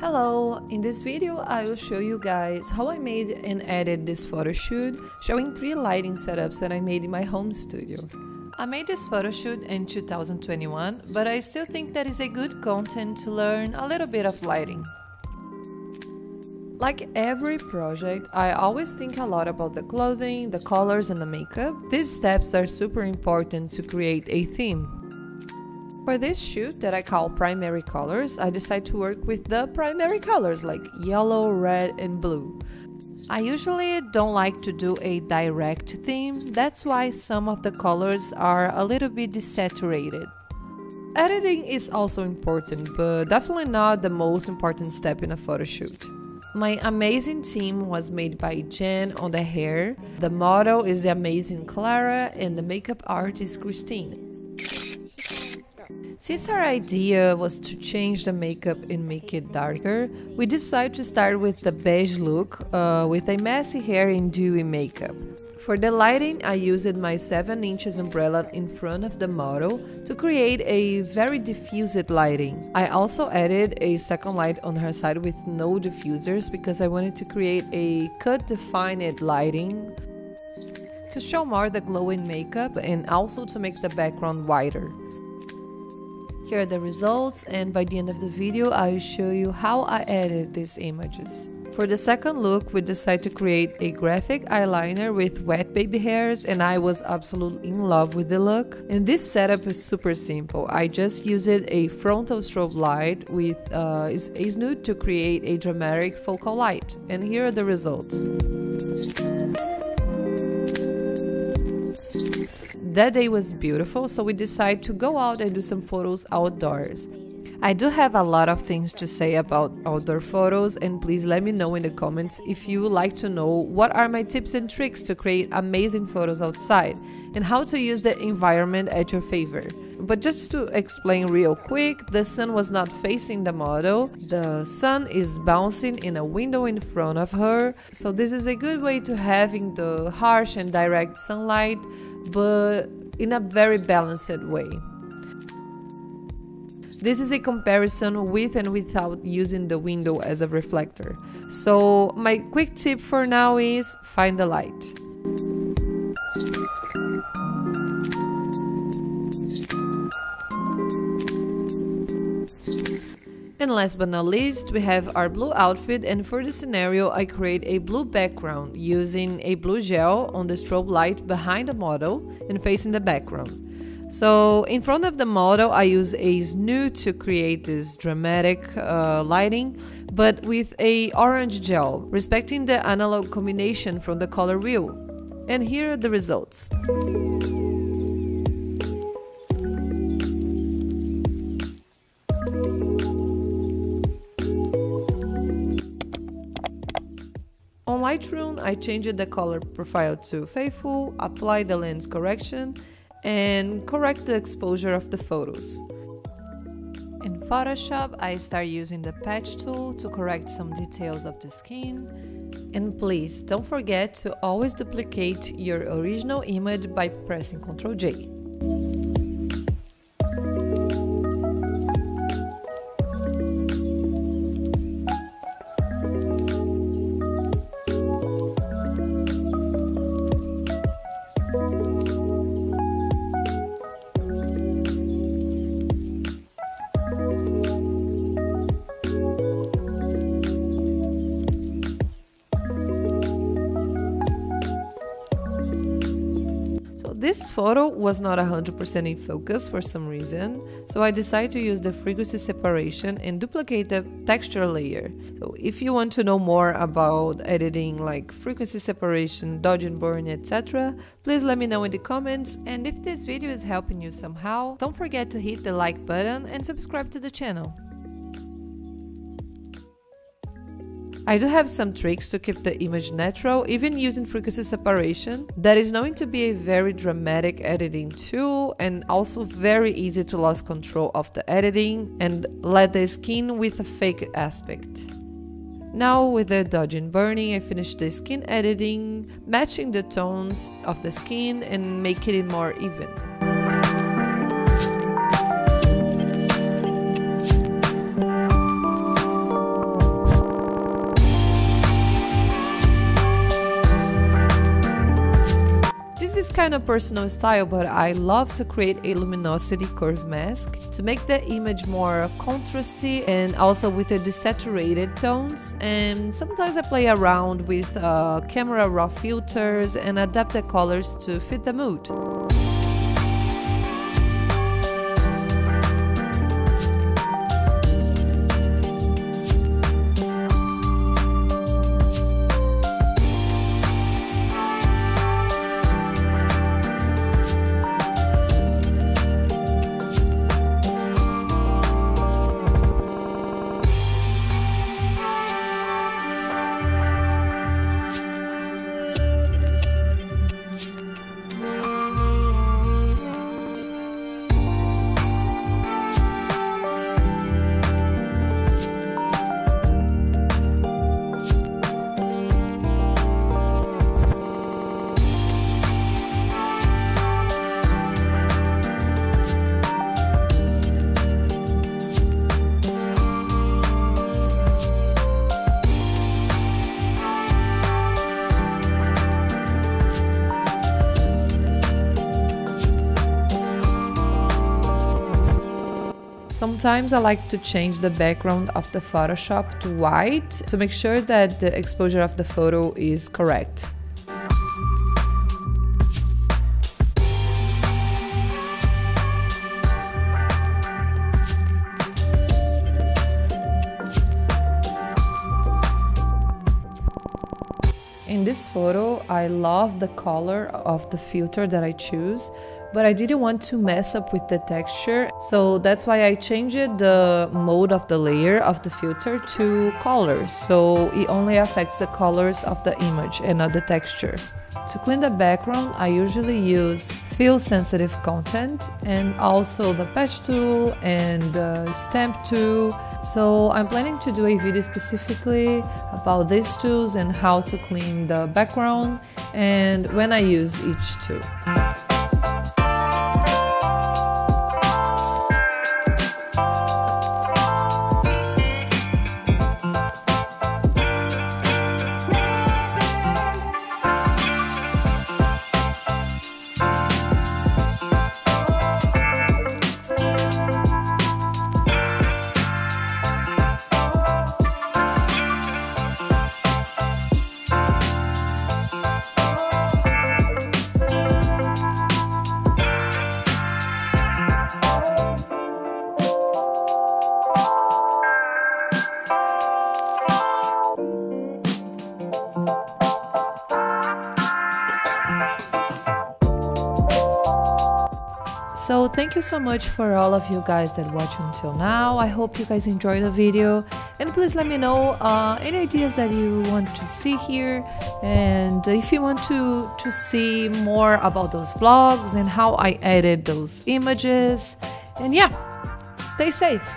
Hello, in this video I will show you guys how I made and edited this photo shoot showing three lighting setups that I made in my home studio. I made this photo shoot in 2021, but I still think that is a good content to learn a little bit of lighting. Like every project, I always think a lot about the clothing, the colors, and the makeup. These steps are super important to create a theme. For this shoot that I call primary colors, I decide to work with the primary colors like yellow, red, and blue. I usually don't like to do a direct theme, that's why some of the colors are a little bit desaturated. Editing is also important, but definitely not the most important step in a photo shoot. My amazing team was made by Jen on the hair, the model is the amazing Clara, and the makeup artist Kristine. Since our idea was to change the makeup and make it darker, we decided to start with the beige look uh, with a messy hair and dewy makeup. For the lighting, I used my 7 inches umbrella in front of the model to create a very diffused lighting. I also added a second light on her side with no diffusers because I wanted to create a cut defined lighting to show more the glowing makeup and also to make the background wider. Here are the results and by the end of the video I will show you how I edited these images. For the second look, we decided to create a graphic eyeliner with wet baby hairs and I was absolutely in love with the look. And this setup is super simple. I just used a frontal strobe light with uh, a snoot to create a dramatic focal light. And here are the results. That day was beautiful, so we decided to go out and do some photos outdoors. I do have a lot of things to say about outdoor photos, and please let me know in the comments if you would like to know what are my tips and tricks to create amazing photos outside and how to use the environment at your favor. But just to explain real quick, the sun was not facing the model. The sun is bouncing in a window in front of her. So this is a good way to having the harsh and direct sunlight but in a very balanced way. This is a comparison with and without using the window as a reflector. So my quick tip for now is find the light. And last but not least, we have our blue outfit and for the scenario I create a blue background using a blue gel on the strobe light behind the model and facing the background. So in front of the model I use a snoot to create this dramatic uh, lighting but with a orange gel, respecting the analog combination from the color wheel. And here are the results. On Lightroom, I changed the color profile to Faithful, apply the lens correction, and correct the exposure of the photos. In Photoshop, I start using the patch tool to correct some details of the skin. And please don't forget to always duplicate your original image by pressing Ctrl J. This photo was not 100% in focus for some reason, so I decided to use the frequency separation and duplicate the texture layer. So if you want to know more about editing like frequency separation, dodge and burn, etc., please let me know in the comments and if this video is helping you somehow, don't forget to hit the like button and subscribe to the channel. I do have some tricks to keep the image natural, even using frequency separation. That is known to be a very dramatic editing tool and also very easy to lose control of the editing and let the skin with a fake aspect. Now with the dodging burning, I finished the skin editing, matching the tones of the skin and making it more even. Kind of personal style, but I love to create a luminosity curve mask to make the image more contrasty and also with the desaturated tones. And sometimes I play around with uh, camera raw filters and adapt the colors to fit the mood. Sometimes I like to change the background of the Photoshop to white to make sure that the exposure of the photo is correct. In this photo, I love the color of the filter that I choose, but I didn't want to mess up with the texture. So that's why I changed the mode of the layer of the filter to colors. So it only affects the colors of the image and not the texture. To clean the background, I usually use fill sensitive content and also the patch tool and the stamp tool. So I'm planning to do a video specifically about these tools and how to clean the background and when I use each tool. So thank you so much for all of you guys that watched until now. I hope you guys enjoyed the video and please let me know uh, any ideas that you want to see here and if you want to to see more about those vlogs and how I edit those images and yeah, stay safe.